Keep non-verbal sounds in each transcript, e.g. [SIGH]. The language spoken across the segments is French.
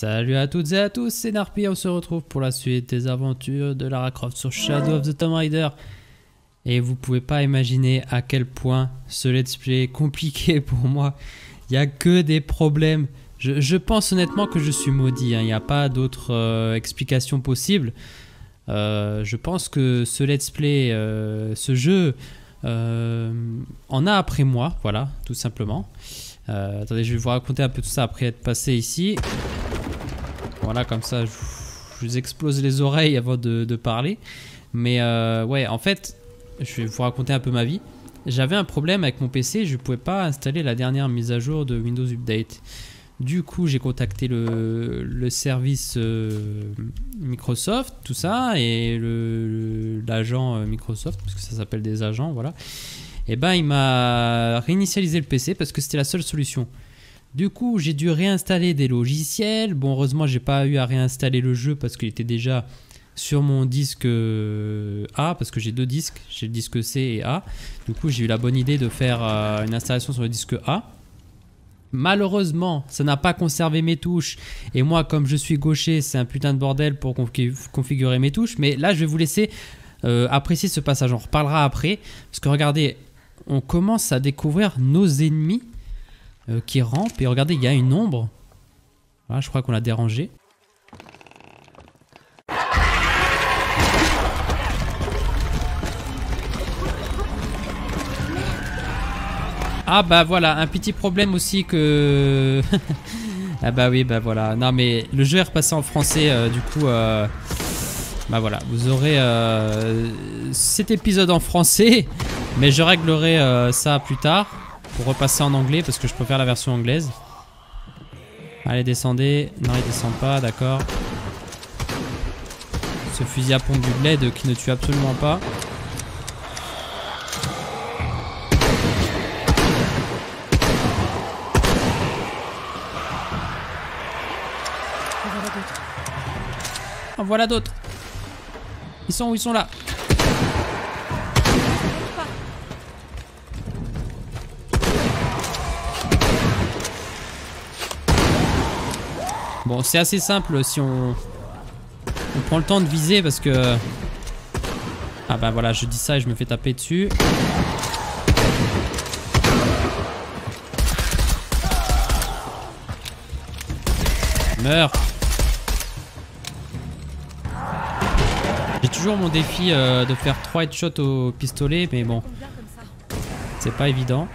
Salut à toutes et à tous, c'est Narpi, on se retrouve pour la suite des aventures de Lara Croft sur Shadow of the Tomb Raider. Et vous pouvez pas imaginer à quel point ce let's play est compliqué [LAUGHS] pour moi. Il y a que des problèmes. Je, pense honnêtement que je suis maudit, hein. il n'y a pas d'autre euh, explication possible. Euh, je pense que ce let's play, euh, ce jeu, en a après moi, voilà, tout simplement. attendez, je vais vous raconter un peu tout ça après être passé ici. Voilà, comme ça, je, vous explose les oreilles avant de, parler. Mais euh, ouais, en fait, je vais vous raconter un peu ma vie. J'avais un problème avec mon PC, je ne pouvais pas installer la dernière mise à jour de Windows Update. Du coup, j'ai contacté le, service euh, Microsoft, tout ça, et l'agent euh, Microsoft, parce que ça s'appelle des agents, voilà. Et ben, il m'a réinitialisé le PC parce que c'était la seule solution. Du coup, j'ai dû réinstaller des logiciels. Bon, heureusement, j'ai pas eu à réinstaller le jeu parce qu'il était déjà sur mon disque euh, A, parce que j'ai deux disques, j'ai le disque C et A. Du coup, j'ai eu la bonne idée de faire euh, une installation sur le disque A. Malheureusement, ça n'a pas conservé mes touches. Et moi, comme je suis gaucher, c'est un putain de bordel pour configurer mes touches. Mais là, je vais vous laisser euh, apprécier ce passage. On reparlera après. Parce que regardez, on commence à découvrir nos ennemis euh, qui rampe. Et regardez, il y a une ombre. Je crois qu'on l'a dérangé. Ah bah voilà, un petit problème aussi que... [LAUGHS] ah bah oui, bah voilà. Non mais le jeu est repassé en français, euh, du coup... Euh, bah voilà, vous aurez cet épisode en français, mais je réglerai ça plus tard repasser en anglais parce que je préfère la version anglaise. Allez, descendez. Non, il descend pas, d'accord. Ce fusil à pompe du bled qui ne tue absolument pas. En voilà d'autres. Ils sont où? Ils sont là. Bon, c'est assez simple si on... Prend le temps de viser parce que... Ah bah voilà, je dis ça et je me fais taper dessus. Meurs J'ai toujours mon défi euh, de faire 3 headshots au pistolet, mais bon. C'est pas évident.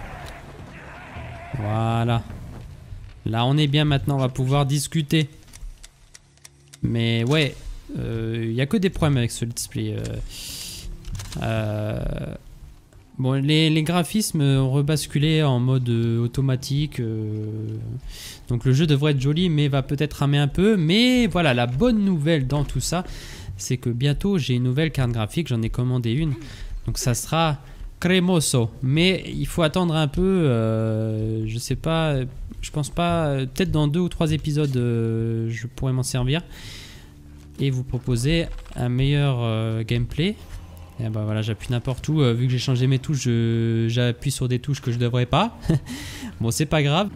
Voilà. Là, on est bien maintenant, on va pouvoir discuter. Mais ouais, il euh, n'y a que des problèmes avec ce display. Euh, euh, bon, les, graphismes ont rebasculé en mode automatique. donc le jeu devrait être joli, mais va peut-être ramer un peu. Mais voilà, la bonne nouvelle dans tout ça, c'est que bientôt j'ai une nouvelle carte graphique. J'en ai commandé une. Donc ça sera cremoso. Mais il faut attendre un peu. je sais pas je pense pas. Euh, peut-être dans deux ou trois épisodes, euh, je pourrais m'en servir. Et vous proposer un meilleur euh, gameplay. Et bah voilà, j'appuie n'importe où. vu que j'ai changé mes touches, j'appuie sur des touches que je devrais pas. [LAUGHS] bon, c'est pas grave.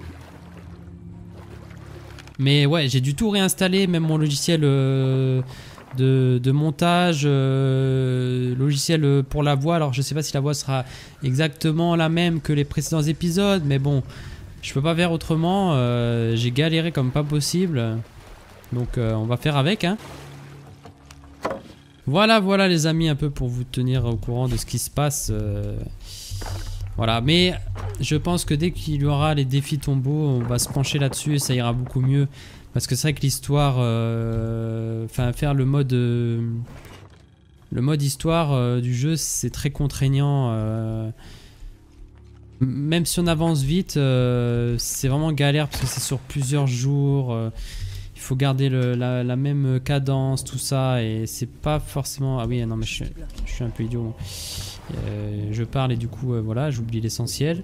Mais ouais, j'ai du tout réinstaller, même mon logiciel de, de, montage, logiciel pour la voix. Alors je sais pas si la voix sera exactement la même que les précédents épisodes, mais bon, je peux pas faire autrement. Euh, j'ai galéré comme pas possible. Donc euh, on va faire avec. Hein. Voilà, voilà les amis, un peu pour vous tenir au courant de ce qui se passe. Euh. voilà, mais je pense que dès qu'il y aura les défis tombeaux, on va se pencher là-dessus et ça ira beaucoup mieux. Parce que c'est vrai que l'histoire... Enfin, faire le mode... le mode histoire du jeu, c'est très contraignant même si on avance vite, euh, c'est vraiment galère parce que c'est sur plusieurs jours. Euh, il faut garder la, même cadence, tout ça, et c'est pas forcément. Ah oui, non, mais je, suis un peu idiot. Euh, je parle et du coup, voilà, j'oublie l'essentiel.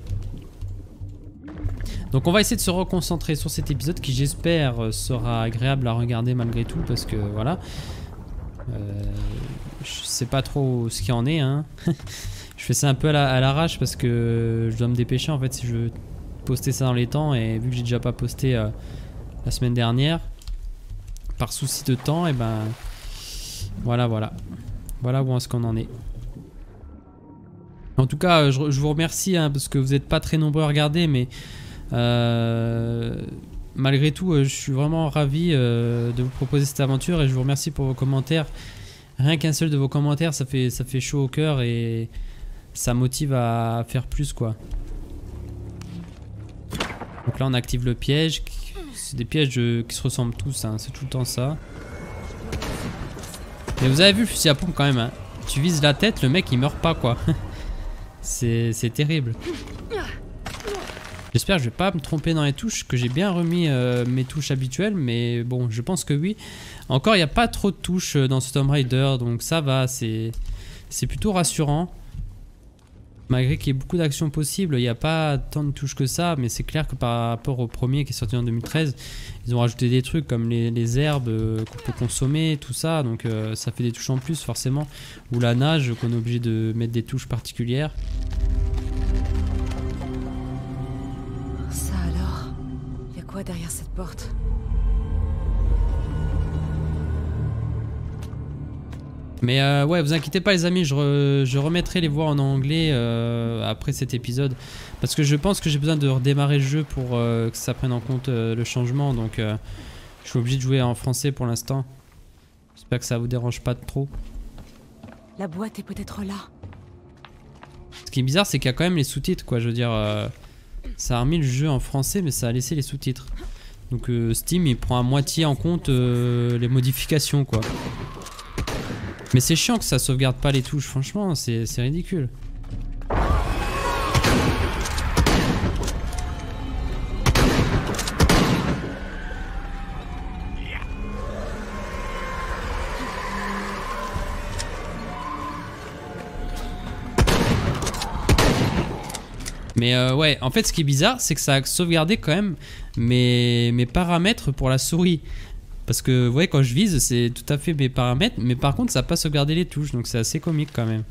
Donc on va essayer de se reconcentrer sur cet épisode qui j'espère sera agréable à regarder malgré tout parce que voilà. je sais pas trop ce qu'il en est hein. [LAUGHS] Je fais ça un peu à l'arrache parce que je dois me dépêcher en fait si je veux poster ça dans les temps et vu que j'ai déjà pas posté euh, la semaine dernière, par souci de temps, et ben voilà, voilà. Voilà où est-ce qu'on en est. En tout cas, je, vous remercie hein, parce que vous n'êtes pas très nombreux à regarder, mais euh, malgré tout, euh, je suis vraiment ravi euh, de vous proposer cette aventure et je vous remercie pour vos commentaires. Rien qu'un seul de vos commentaires, ça fait, ça fait chaud au cœur et ça motive à faire plus quoi. Donc là, on active le piège. C'est des pièges qui se ressemblent tous, hein, c'est tout le temps ça. Mais vous avez vu le fusil à pompe quand même. Hein. Tu vises la tête, le mec il meurt pas quoi. [LAUGHS] c'est terrible. J'espère que je vais pas me tromper dans les touches, que j'ai bien remis euh, mes touches habituelles, mais bon, je pense que oui. Encore, il n'y a pas trop de touches euh, dans ce Tomb Raider, donc ça va, c'est plutôt rassurant. Malgré qu'il y ait beaucoup d'actions possibles, il n'y a pas tant de touches que ça, mais c'est clair que par rapport au premier qui est sorti en 2013, ils ont rajouté des trucs comme les, herbes euh, qu'on peut consommer, tout ça, donc euh, ça fait des touches en plus forcément. Ou la nage, qu'on est obligé de mettre des touches particulières. Ça alors? Il y a quoi derrière cette porte? Mais euh, ouais, vous inquiétez pas les amis, je, remettrai les voix en anglais euh, après cet épisode. Parce que je pense que j'ai besoin de redémarrer le jeu pour euh, que ça prenne en compte le changement. Donc je suis obligé de jouer en français pour l'instant. J'espère que ça vous dérange pas trop. La boîte est peut-être là. Ce qui est bizarre, c'est qu'il y a quand même les sous-titres, quoi. Je veux dire, ça a remis le jeu en français, mais ça a laissé les sous-titres. Donc Steam, il prend à moitié en compte les modifications, quoi. Mais c'est chiant que ça sauvegarde pas les touches, franchement, c'est ridicule. Mais euh, ouais, en fait ce qui est bizarre, c'est que ça a sauvegardé quand même mes, mes paramètres pour la souris. Parce que vous voyez, quand je vise, c'est tout à fait mes paramètres, mais par contre, ça n'a pas sauvegardé les touches, donc c'est assez comique quand même.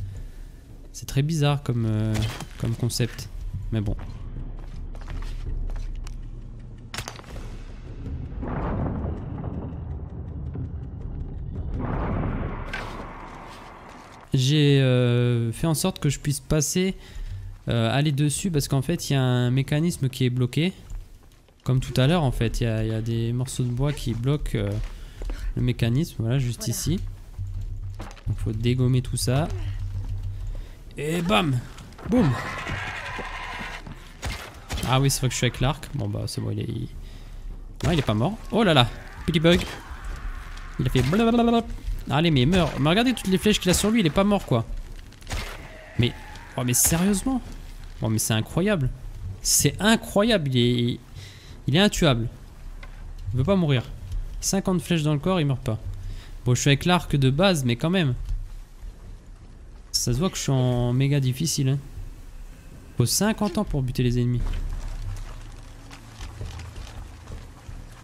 C'est très bizarre comme, euh, comme concept, mais bon. J'ai euh, fait en sorte que je puisse passer, euh, aller dessus, parce qu'en fait, il y a un mécanisme qui est bloqué. Comme tout à l'heure en fait, il y, a des morceaux de bois qui bloquent euh, le mécanisme, voilà, juste ici. Il faut dégommer tout ça. Et bam Boum Ah oui, c'est vrai que je suis avec l'arc. Bon bah c'est bon, il est... Non, il est pas mort. Oh là là Petit bug Il a fait blablabla. Allez, mais meurt. Mais regardez toutes les flèches qu'il a sur lui, il est pas mort quoi. Mais... Oh mais sérieusement? Oh mais c'est incroyable C'est incroyable, il est... Il est intuable. Il veut pas mourir. 50 flèches dans le corps, il meurt pas. Bon, je suis avec l'arc de base, mais quand même. Ça se voit que je suis en méga difficile. Hein. Faut 50 ans pour buter les ennemis.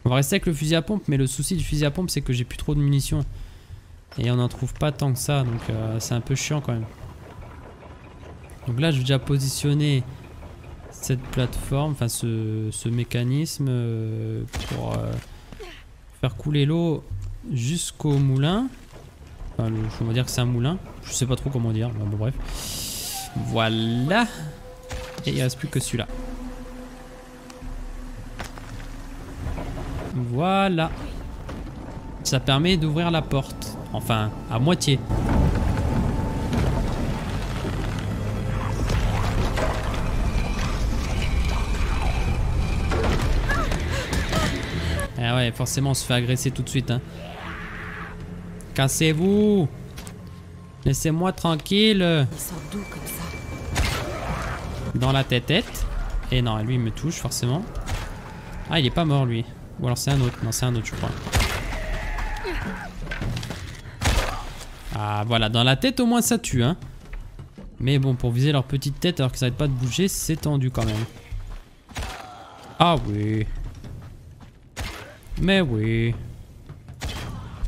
On va rester avec le fusil à pompe, mais le souci du fusil à pompe, c'est que j'ai plus trop de munitions. Et on n'en trouve pas tant que ça, donc euh, c'est un peu chiant quand même. Donc là, je vais déjà positionner cette plateforme, enfin ce, mécanisme euh, pour euh, faire couler l'eau jusqu'au moulin. Enfin, on dire que c'est un moulin. Je sais pas trop comment dire. bon, bref. Voilà. Et il reste plus que celui-là. Voilà. Ça permet d'ouvrir la porte. Enfin, à moitié. Ouais, forcément on se fait agresser tout de suite. Hein. Cassez-vous Laissez-moi tranquille Dans la tête-tête. Et non, lui il me touche forcément. Ah, il est pas mort lui. Ou alors c'est un autre. Non, c'est un autre je crois. Ah voilà, dans la tête au moins ça tue hein. Mais bon, pour viser leur petite tête alors qu'ils n'arrêtent pas de bouger, c'est tendu quand même. Ah oui. Mais oui.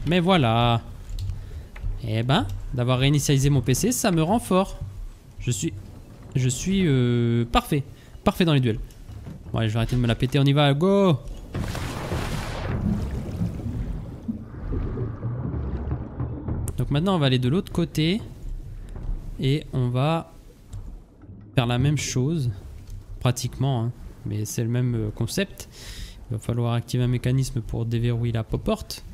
Mais voilà. Eh ben, d'avoir réinitialisé mon PC, ça me rend fort. Je suis... Je suis euh, parfait. Parfait dans les duels. Bon allez, je vais arrêter de me la péter, on y va, go maintenant on va aller de l'autre côté. Et on va faire la même chose. Pratiquement. Hein. Mais c'est le même euh, concept. Il va falloir activer un mécanisme pour déverrouiller la porte.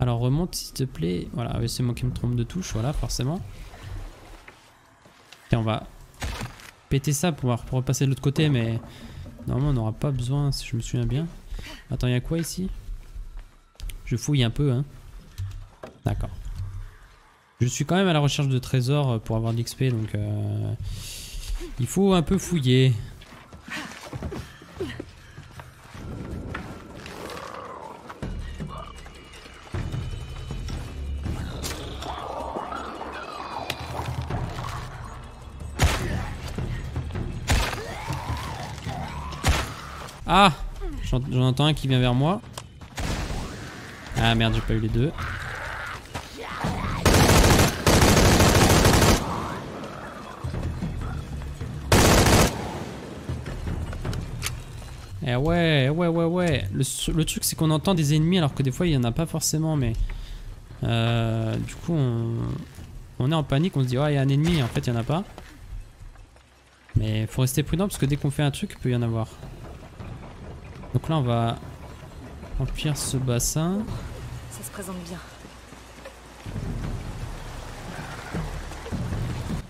Alors remonte s'il te plaît. Voilà, c'est moi qui me trompe de touche. Voilà, forcément. Et on va péter ça pour pouvoir repasser de l'autre côté. Mais normalement on n'aura pas besoin si je me souviens bien. Attends, il y a quoi ici? Je fouille un peu. Hein. D'accord. Je suis quand même à la recherche de trésors pour avoir de l'XP. Donc euh, il faut un peu fouiller. Ah J'en entends un qui vient vers moi. Ah merde, j'ai pas eu les deux. Eh ouais, ouais, ouais, ouais. Le, truc, c'est qu'on entend des ennemis alors que des fois, il y en a pas forcément, mais... Euh, du coup, on, on est en panique, on se dit, oh, il y a un ennemi, en fait, il y en a pas. Mais faut rester prudent parce que dès qu'on fait un truc, il peut y en avoir. Donc là, on va remplir ce bassin. Ça se présente bien.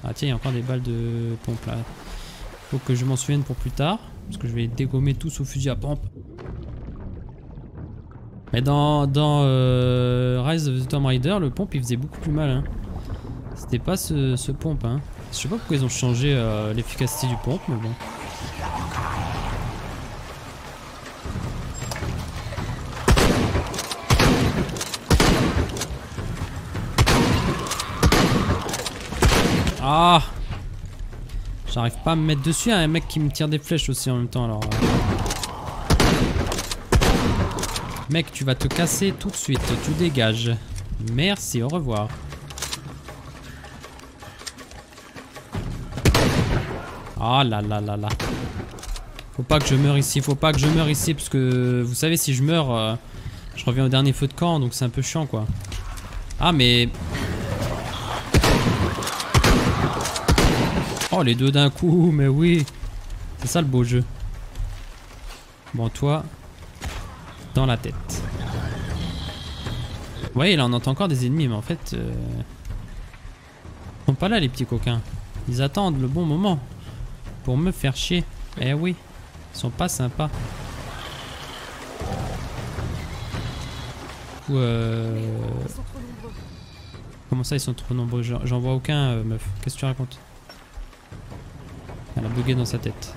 Ah tiens, il y a encore des balles de pompe là. Faut que je m'en souvienne pour plus tard. Parce que je vais dégommer tous au fusil à pompe. Mais dans, dans euh, Rise of the Tomb Raider, le pompe il faisait beaucoup plus mal. Hein. C'était pas ce, pompe. Hein. Je sais pas pourquoi ils ont changé euh, l'efficacité du pompe, mais bon. Ah J'arrive pas à me mettre dessus, il y a un mec qui me tire des flèches aussi en même temps alors. Euh. Mec, tu vas te casser tout de suite, tu dégages. Merci, au revoir. Ah là là là là. Faut pas que je meure ici, faut pas que je meure ici parce que vous savez si je meurs, euh, je reviens au dernier feu de camp donc c'est un peu chiant quoi. Ah mais Oh, les deux d'un coup, [LAUGHS] mais oui. C'est ça le beau jeu. Bon, toi, dans la tête. Vous voyez, là, on entend encore des ennemis, mais en fait... Euh... Ils sont pas là, les petits coquins. Ils attendent le bon moment pour me faire chier. Eh oui, ils sont pas sympas. Euh... Comment ça, ils sont trop nombreux? J'en vois aucun, euh, meuf. Qu'est-ce que tu racontes? Elle a bugué dans sa tête.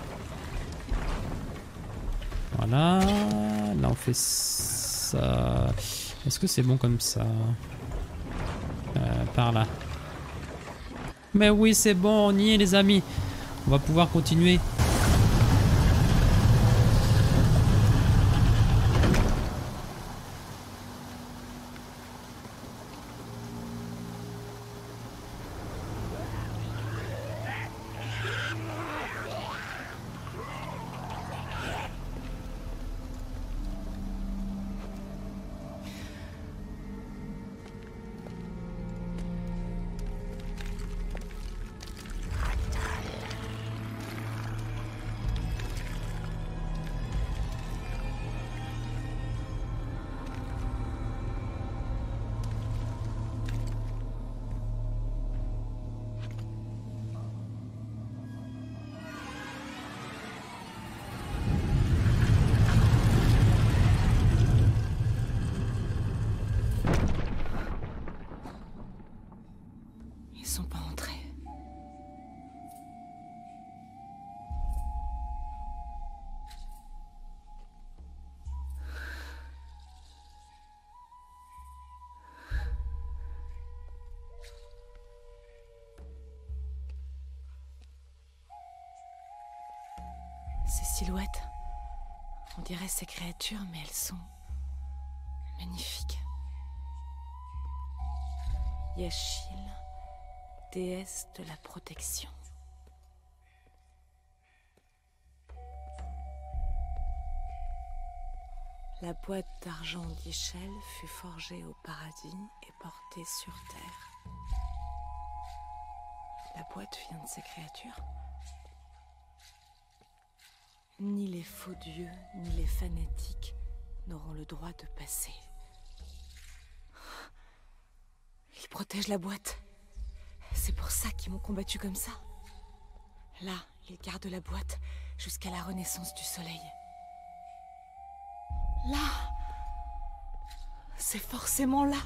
Voilà. Là, on fait ça. Est-ce que c'est bon comme ça? Euh, Par là. Mais oui, c'est bon, on y est, les amis. On va pouvoir continuer. Ces silhouettes, on dirait ces créatures, mais elles sont magnifiques. Yashil, déesse de la protection. La boîte d'argent d'Ichel fut forgée au paradis et portée sur terre. La boîte vient de ces créatures. Ni les faux dieux, ni les fanatiques n'auront le droit de passer. Ils protègent la boîte. C'est pour ça qu'ils m'ont combattu comme ça. Là, ils gardent la boîte jusqu'à la renaissance du soleil. Là C'est forcément là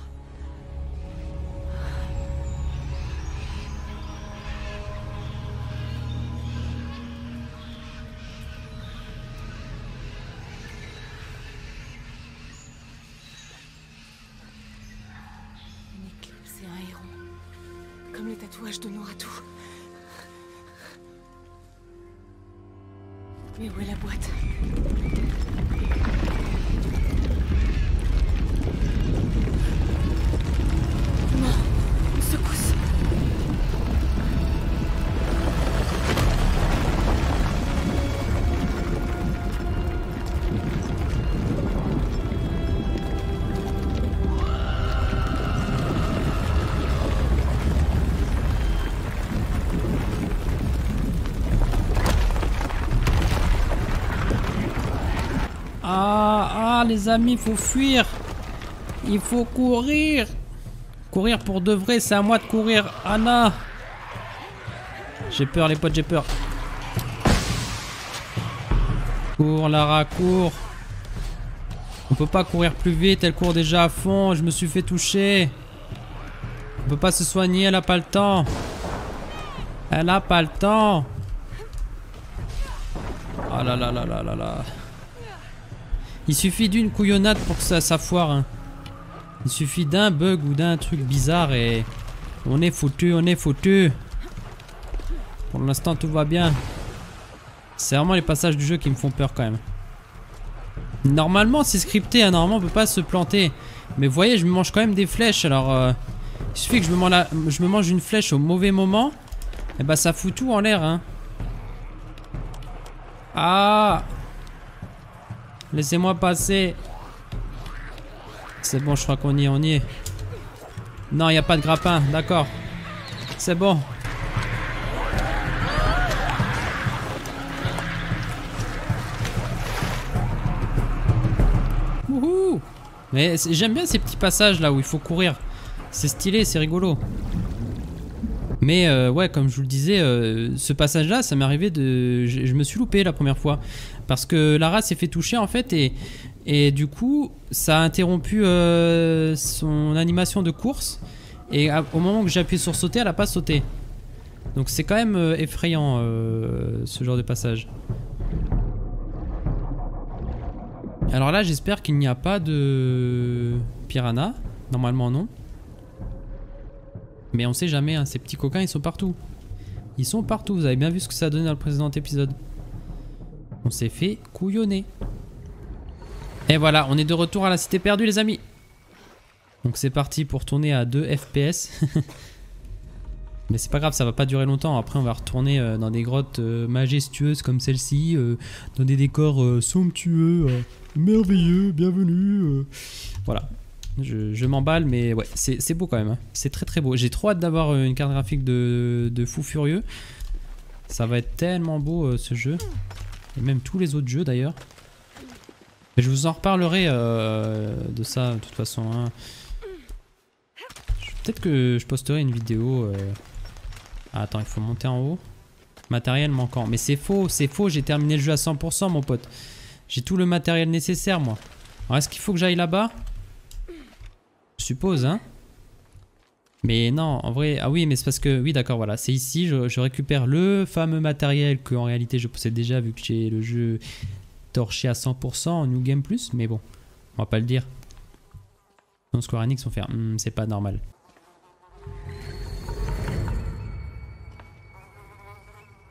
les amis, faut fuir. Il faut courir. Courir pour de vrai, c'est à moi de courir. Anna. J'ai peur, les potes, j'ai peur. Cours, Lara, cours. On peut pas courir plus vite, elle court déjà à fond. Je me suis fait toucher. On peut pas se soigner, elle a pas le temps. Elle a pas le temps. Oh là là là là là là. Il suffit d'une couillonnade pour que ça, ça foire. hein. Il suffit d'un bug ou d'un truc bizarre et on est foutu, on est foutu. Pour l'instant, tout va bien. C'est vraiment les passages du jeu qui me font peur quand même. Normalement, c'est scripté. hein. Normalement, on peut pas se planter. Mais vous voyez, je me mange quand même des flèches. Alors, euh, il suffit que je me, mange une flèche au mauvais moment. Et bah, ça fout tout en l'air. Hein. Ah Laissez-moi passer. C'est bon, je crois qu'on y est, y est. Non, il n'y a pas de grappin, d'accord. C'est bon. Wouhou Mais j'aime bien ces petits passages là où il faut courir. C'est stylé, c'est rigolo. Mais euh, ouais, comme je vous le disais, euh, ce passage-là, ça m'est arrivé de... Je me suis loupé la première fois. Parce que Lara s'est fait toucher en fait et, et du coup, ça a interrompu euh, son animation de course. Et au moment où j'ai appuyé sur sauter, elle a pas sauté. Donc c'est quand même euh, effrayant euh, ce genre de passage. Alors là, j'espère qu'il n'y a pas de piranha. Normalement, non. Mais on sait jamais, hein, ces petits coquins, ils sont partout. Ils sont partout, vous avez bien vu ce que ça a donné dans le précédent épisode. On s'est fait couillonner. Et voilà, on est de retour à la cité perdue, les amis. Donc c'est parti pour tourner à 2 FPS. [LAUGHS] Mais c'est pas grave, ça va pas durer longtemps. Après, on va retourner euh, dans des grottes euh, majestueuses comme celle-ci, euh, dans des décors somptueux, merveilleux, bienvenue. Voilà. Je, m'emballe, mais ouais, c'est beau quand même. hein. C'est très très beau. J'ai trop hâte d'avoir une carte graphique de, fou furieux. Ça va être tellement beau ce jeu. Et même tous les autres jeux d'ailleurs. Mais Je vous en reparlerai euh, de ça de toute façon. hein. Peut-être que je posterai une vidéo. euh. Ah, attends, il faut monter en haut. Matériel manquant. Mais c'est faux, c'est faux. J'ai terminé le jeu à 100%, mon pote. J'ai tout le matériel nécessaire, moi. Alors, est-ce qu'il faut que j'aille là-bas? Je suppose, hein mais non, en vrai, ah oui, mais c'est parce que, oui, d'accord, voilà, c'est ici, je, récupère le fameux matériel que en réalité je possède déjà vu que j'ai le jeu torché à 100% en New Game Plus, mais bon, on va pas le dire. Non, Square Enix vont faire, Hmm, c'est pas normal.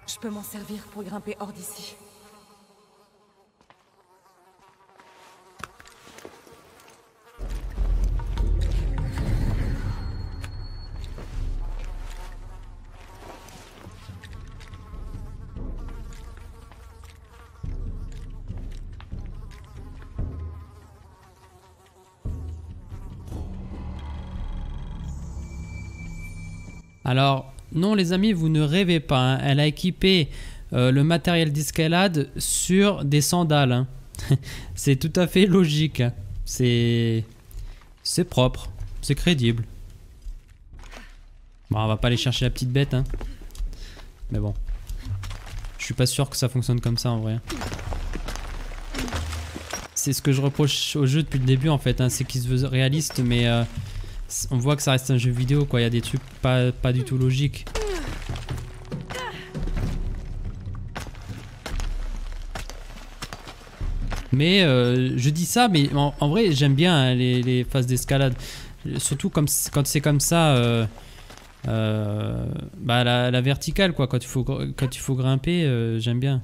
Je peux m'en servir pour grimper hors d'ici. Alors, non les amis, vous ne rêvez pas. hein. Elle a équipé euh, le matériel d'escalade sur des sandales. hein. [LAUGHS] c'est tout à fait logique. hein. C'est... C'est propre. C'est crédible. Bon, on va pas aller chercher la petite bête. Mais bon. Je suis pas sûr que ça fonctionne comme ça en vrai. C'est ce que je reproche au jeu depuis le début en fait. C'est qu'il se veut réaliste mais... euh, on voit que ça reste un jeu vidéo quoi. Il y a des trucs pas, pas du tout logiques. Mais euh, je dis ça, mais en, vrai, j'aime bien hein, les, les phases d'escalade. Surtout comme, quand c'est comme ça, euh, euh, bah, la, la verticale, quoi. Quand il faut, quand il faut grimper, j'aime bien.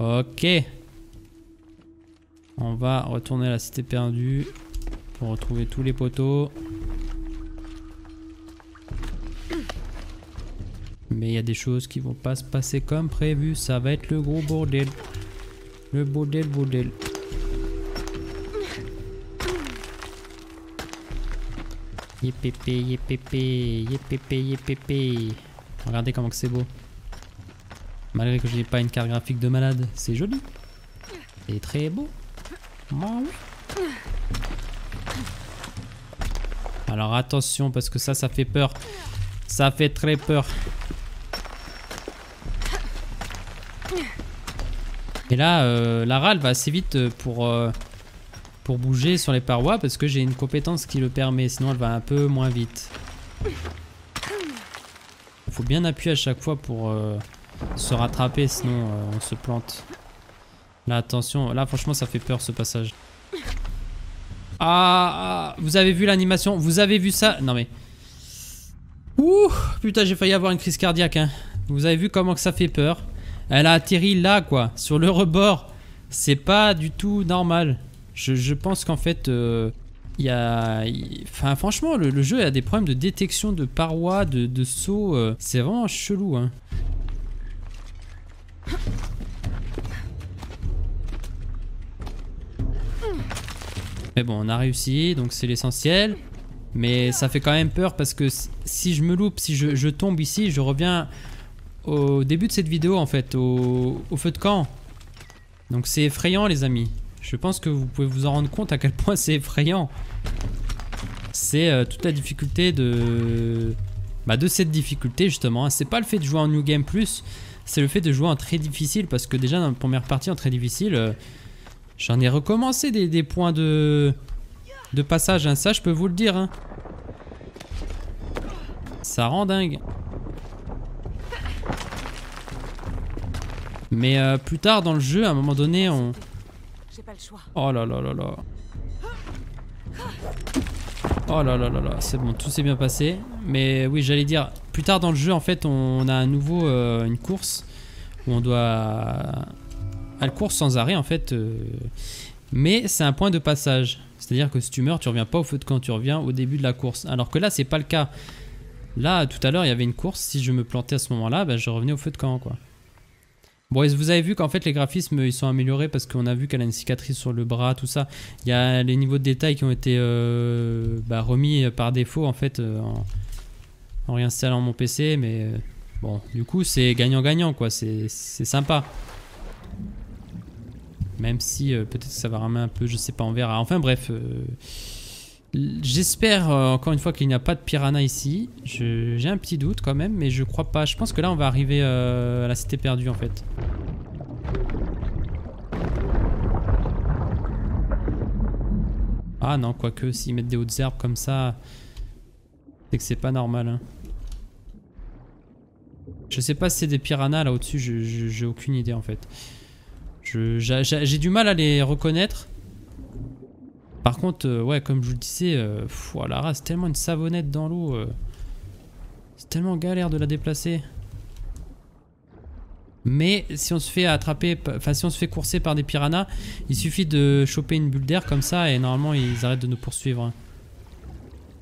Ok. On va retourner à la cité perdue pour retrouver tous les poteaux. Mais il y a des choses qui vont pas se passer comme prévu. Ça va être le gros bordel. Le bordel, bordel. Yépépé, yépépé, yépépé, yépépé. Regardez comment c'est beau. Malgré que je n'ai pas une carte graphique de malade, c'est joli. C'est très beau. Alors attention parce que ça, ça fait peur. Ça fait très peur. Et là, euh, Lara, elle va assez vite euh, pour, euh, pour bouger sur les parois parce que j'ai une compétence qui le permet. Sinon, elle va un peu moins vite. Il faut bien appuyer à chaque fois pour euh, se rattraper, sinon euh, on se plante. Là, attention. Là, franchement, ça fait peur ce passage. Ah, ah, vous avez vu l'animation? Vous avez vu ça? Non mais... Ouh, putain, j'ai failli avoir une crise cardiaque. Hein. Vous avez vu comment que ça fait peur? Elle a atterri là, quoi, sur le rebord. C'est pas du tout normal. Je, pense qu'en fait, euh, il y a... Enfin, franchement, le, le jeu a des problèmes de détection de parois, de, de sauts. euh, c'est vraiment chelou, hein. Mais bon, on a réussi, donc c'est l'essentiel. Mais ça fait quand même peur parce que si- je me loupe, si je, tombe ici, je reviens au début de cette vidéo en fait, au, feu de camp. Donc c'est effrayant les amis. Je pense que vous pouvez vous en rendre compte à quel point c'est effrayant. C'est euh, toute la difficulté de... Bah, de cette difficulté justement. C'est pas le fait de jouer en New Game Plus, c'est le fait de jouer en très difficile parce que déjà dans la première partie en très difficile, euh, j'en ai recommencé des, des points de, de passage. hein. Ça je peux vous le dire. hein. Ça rend dingue. Mais euh, plus tard dans le jeu, à un moment donné, on... Oh là là là là. Oh là là là là, c'est bon, tout s'est bien passé. Mais oui, j'allais dire, plus tard dans le jeu, en fait, on a à nouveau euh, une course où on doit... Elle course sans arrêt, en fait. euh, Mais c'est un point de passage. C'est-à-dire que si tu meurs, tu reviens pas au feu de camp, tu reviens au début de la course. Alors que là, c'est pas le cas. Là, tout à l'heure, il y avait une course. Si je me plantais à ce moment-là, bah, je revenais au feu de camp, quoi. Bon, vous avez vu qu'en fait les graphismes ils sont améliorés parce qu'on a vu qu'elle a une cicatrice sur le bras, tout ça. Il y a les niveaux de détail qui ont été euh, bah, remis par défaut en fait euh, en, réinstallant mon PC, mais euh, bon, du coup c'est gagnant-gagnant quoi, c'est sympa. Même si euh, peut-être ça va ramer un peu, je sais pas, on verra. Enfin bref, euh, j'espère euh, encore une fois qu'il n'y a pas de piranha ici. J'ai un petit doute quand même, mais je crois pas. Je pense que là on va arriver euh, à la cité perdue en fait. Ah non, quoique, s'ils mettent des hautes herbes comme ça, c'est que c'est pas normal. hein. Je sais pas si c'est des piranhas là au-dessus, j'ai aucune idée en fait. J'ai du mal à les reconnaître. Par contre, euh, ouais, comme je vous le disais, euh, pff, oh la race, c'est tellement une savonnette dans l'eau. euh, c'est tellement galère de la déplacer. Mais si on se fait attraper, enfin si on se fait courser par des piranhas, il suffit de choper une bulle d'air comme ça et normalement ils arrêtent de nous poursuivre.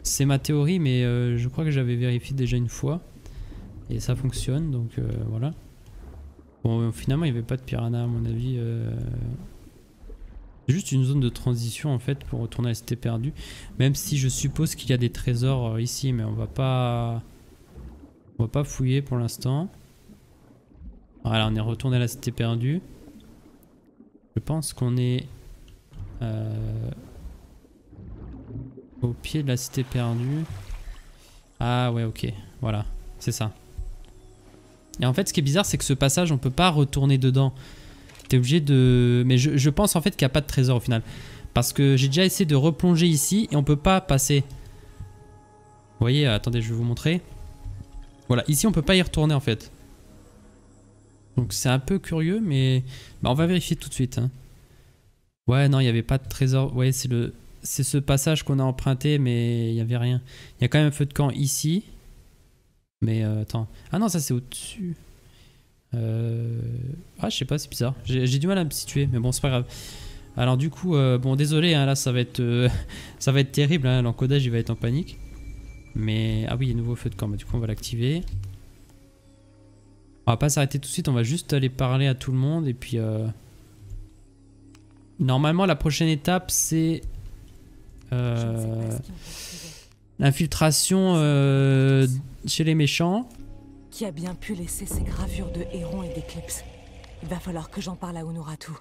C'est ma théorie, mais euh, je crois que j'avais vérifié déjà une fois. Et ça fonctionne, donc voilà. Bon, finalement il n'y avait pas de piranha à mon avis. Juste une zone de transition en fait pour retourner à la cité perdue. Même si je suppose qu'il y a des trésors euh, ici, mais on va pas... On va pas fouiller pour l'instant. Voilà, on est retourné à la cité perdue. Je pense qu'on est... Euh, au pied de la cité perdue. Ah ouais, ok. Voilà, c'est ça. Et en fait, ce qui est bizarre, c'est que ce passage, on peut pas retourner dedans. T'es obligé de... Mais je, pense en fait qu'il n'y a pas de trésor au final. Parce que j'ai déjà essayé de replonger ici et on peut pas passer. Vous voyez, attendez, je vais vous montrer. Voilà, ici on peut pas y retourner en fait. Donc c'est un peu curieux, mais bah, on va vérifier tout de suite. Hein. Ouais, non, il n'y avait pas de trésor. Ouais, c'est le, c'est ce passage qu'on a emprunté, mais il n'y avait rien. Il y a quand même un feu de camp ici. Mais euh, attends. Ah non, ça c'est au-dessus. Euh... Ah, je sais pas, c'est bizarre. J'ai du mal à me situer, mais bon, c'est pas grave. Alors du coup, euh, bon, désolé, hein, là ça va être, euh, [LAUGHS] ça va être terrible. Hein, L'encodage, il va être en panique. Mais ah oui, nouveau feu de camp. Bah, du coup, on va l'activer. On va pas s'arrêter tout de suite. On va juste aller parler à tout le monde et puis. Normalement, la prochaine étape, c'est L'infiltration chez les méchants. Qui a bien pu laisser ces gravures de héron et d'éclipse Il va falloir que j'en parle à Unoratu.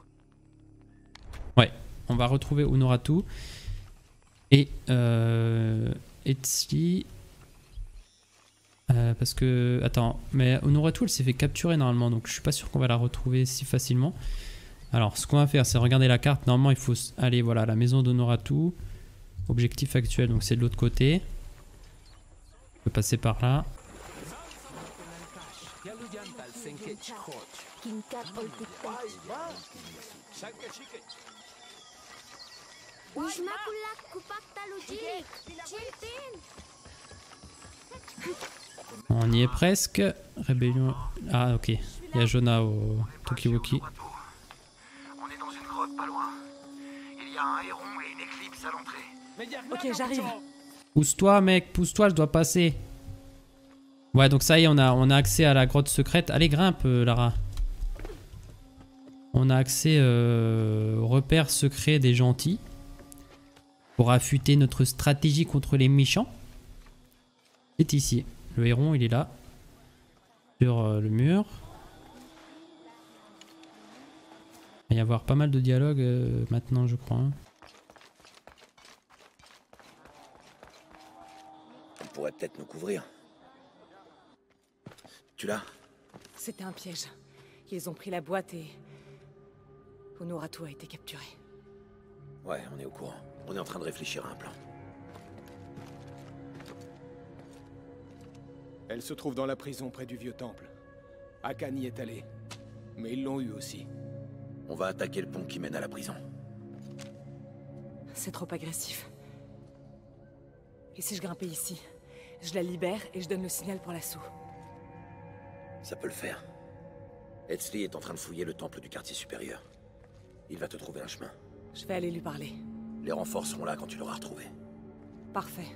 Ouais, on va retrouver Unoratu. Et euh, Etsy. Euh, parce que. Attends, mais Unoratu elle s'est fait capturer normalement, donc je suis pas sûr qu'on va la retrouver si facilement. Alors, ce qu'on va faire, c'est regarder la carte. Normalement, il faut aller voilà, la maison d'Honoratu. Objectif actuel, donc c'est de l'autre côté. On peut passer par là. On y est presque. Rébellion. Ah, ok. Il y a Jonah au Tokiwoki. On est dans une grotte pas loin. Il y a un héron et une éclipse à l'entrée. Ok, j'arrive. Pousse-toi, mec, pousse-toi, je dois passer. Ouais, donc ça y est, on a, on a accès à la grotte secrète. Allez, grimpe, euh, Lara. On a accès euh, au repère secret des gentils. Pour affûter notre stratégie contre les méchants. C'est ici. Le héron, il est là. Sur euh, le mur. Il va y avoir pas mal de dialogues maintenant, je crois. Hein. On pourrait peut-être nous couvrir. Tu l'as C'était un piège. Ils ont pris la boîte et... Honoratu a été capturé. Ouais, on est au courant. On est en train de réfléchir à un plan. Elle se trouve dans la prison près du vieux temple. Akan y est allé. Mais ils l'ont eu aussi. On va attaquer le pont qui mène à la prison. C'est trop agressif. Et si je grimpais ici Je la libère et je donne le signal pour l'assaut. Ça peut le faire. Etzli est en train de fouiller le temple du quartier supérieur. Il va te trouver un chemin. Je vais aller lui parler. Les renforts seront là quand tu l'auras retrouvé. Parfait.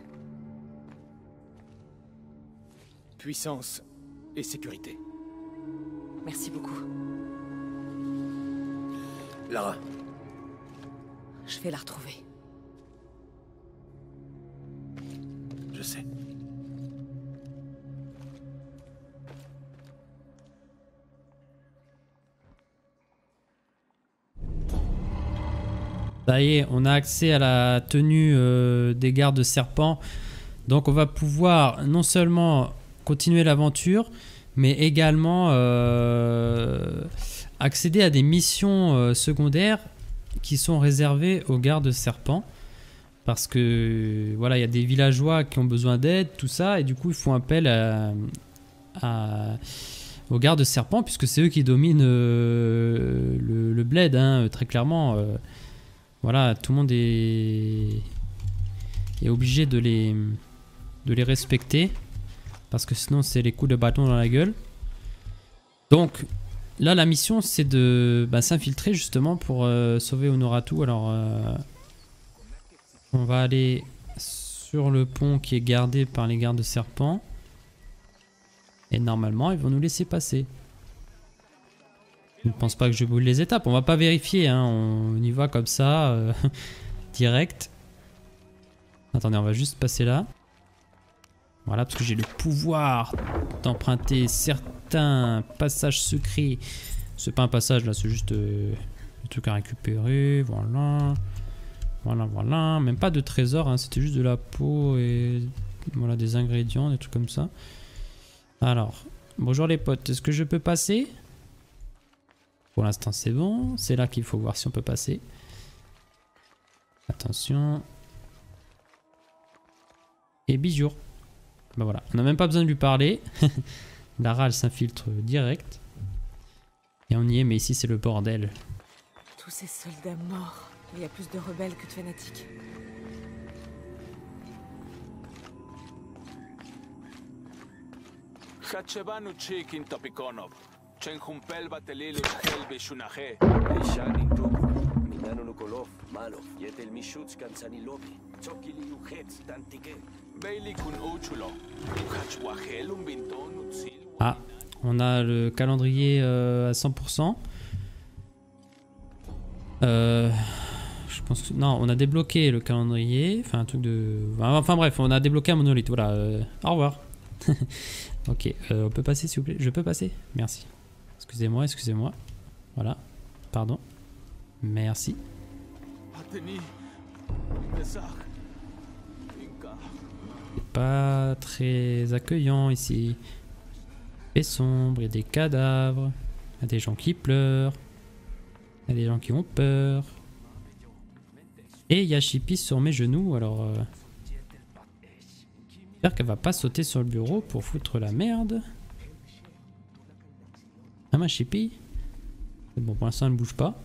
Puissance et sécurité. Merci beaucoup. Lara. Je vais la retrouver. Je sais. Ça y est, on a accès à la tenue euh, des gardes serpents. Donc on va pouvoir non seulement continuer l'aventure, mais également euh, accéder à des missions euh, secondaires qui sont réservées aux gardes serpents. Parce que voilà, il y a des villageois qui ont besoin d'aide, tout ça, et du coup ils font appel aux gardes serpents, puisque c'est eux qui dominent le, bled, hein, très clairement. Voilà, tout le monde est, obligé de les, de les respecter. Parce que sinon, c'est les coups de bâton dans la gueule. Donc, là, la mission, c'est de bah, s'infiltrer justement pour euh, sauver Honoratu. Alors, euh, on va aller sur le pont qui est gardé par les gardes serpents. Et normalement, ils vont nous laisser passer. Je ne pense pas que je boule les étapes. On va pas vérifier, hein. on y va comme ça, euh, [LAUGHS] direct. Attendez, on va juste passer là. Voilà, parce que j'ai le pouvoir d'emprunter certains passages secrets. C'est pas un passage là, c'est juste euh, le à récupérer. Voilà. Voilà, voilà. Même pas de trésor, hein, c'était juste de la peau et voilà, des ingrédients, des trucs comme ça. Alors, bonjour les potes, est-ce que je peux passer? Pour l'instant, c'est bon. C'est là qu'il faut voir si on peut passer. Attention. Et bijour. Ben bah voilà, on n'a même pas besoin de lui parler. [LAUGHS] La râle s'infiltre direct. Et on y est, mais ici c'est le bordel. Tous ces soldats morts. Il y a plus de rebelles que de fanatiques. Kachebanouchik in Topikonov. Ah, on a le calendrier euh, à 100%. Euh, je pense non, on a débloqué le calendrier, enfin un truc de, enfin bref, on a débloqué un monolithe. Voilà. Euh, au revoir. [LAUGHS] ok, on peut passer s'il vous plaît? Je peux passer? Merci. Excusez-moi, excusez-moi. Voilà. Pardon. Merci. Pas très accueillant ici. Et sombre, il y a des cadavres. Il y a des gens qui pleurent. Il y a des gens qui ont peur. Et il y a Chippy sur mes genoux, alors... Euh, j'espère qu'elle va pas sauter sur le bureau pour foutre la merde. Ah ma Chippy Bon, pour l'instant elle ne bouge pas.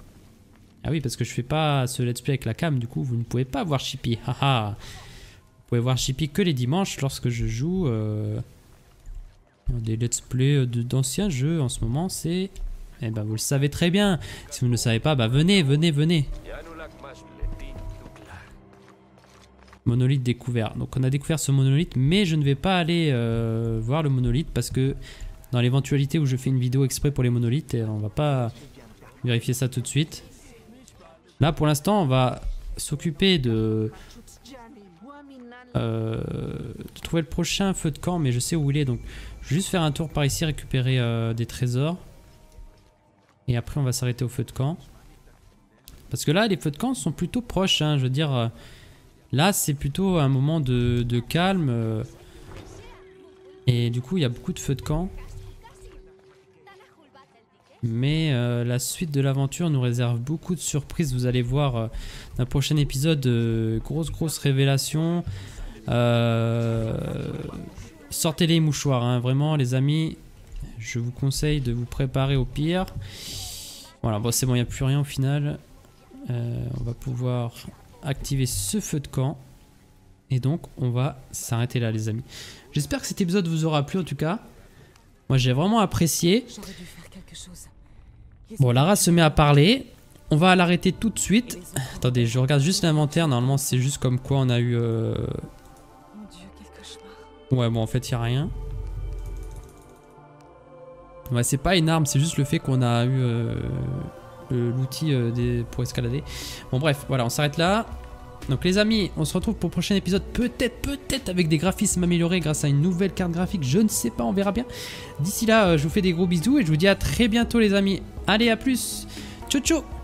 Ah oui, parce que je fais pas ce let's play avec la cam, du coup vous ne pouvez pas voir Chippy. [LAUGHS] Haha Vous pouvez voir Chippy que les dimanches lorsque je joue euh, des let's play de- d'anciens jeux. En ce moment, c'est... Eh ben vous le savez très bien. Si vous ne le savez pas, bah venez, venez, venez. Monolithe découvert. Donc on a découvert ce monolithe, mais je ne vais pas aller euh, voir le monolithe parce que dans l'éventualité où je fais une vidéo exprès pour les monolithes, eh, on va pas vérifier ça tout de suite. Là pour l'instant on va s'occuper de, euh, trouver le prochain feu de camp, mais je sais où il est donc je vais juste faire un tour par ici, récupérer euh, des trésors. Et après on va s'arrêter au feu de camp. Parce que là les feux de camp sont plutôt proches, hein, je veux dire... euh, Là, c'est plutôt un moment de, de calme. et du coup, il y a beaucoup de feux de camp. Mais euh, la suite de l'aventure nous réserve beaucoup de surprises. Vous allez voir euh, dans le prochain épisode, grosse, grosse révélation. Euh, sortez les mouchoirs, hein, vraiment, les amis. Je vous conseille de vous préparer au pire. Voilà, bon, c'est bon, il n'y a plus rien au final. On va pouvoir activer ce feu de camp. Et donc, on va s'arrêter là, les amis. J'espère que cet épisode vous aura plu, en tout cas. Moi, j'ai vraiment apprécié. J'aurais dû faire quelque chose. Bon, Lara se met à parler. On va l'arrêter tout de suite. Attendez, je regarde juste l'inventaire. Normalement, c'est juste comme quoi on a eu... euh. Ouais, bon, en fait, il a rien. Ouais, c'est pas une arme, c'est juste le fait qu'on a eu euh, l'outil euh, pour escalader. Bon, bref, voilà, on s'arrête là. Donc, les amis, on se retrouve pour le prochain épisode. Peut-être, peut-être avec des graphismes améliorés grâce à une nouvelle carte graphique. Je ne sais pas, on verra bien. D'ici là, euh, je vous fais des gros bisous et je vous dis à très bientôt, les amis. Allez, à plus. Ciao, ciao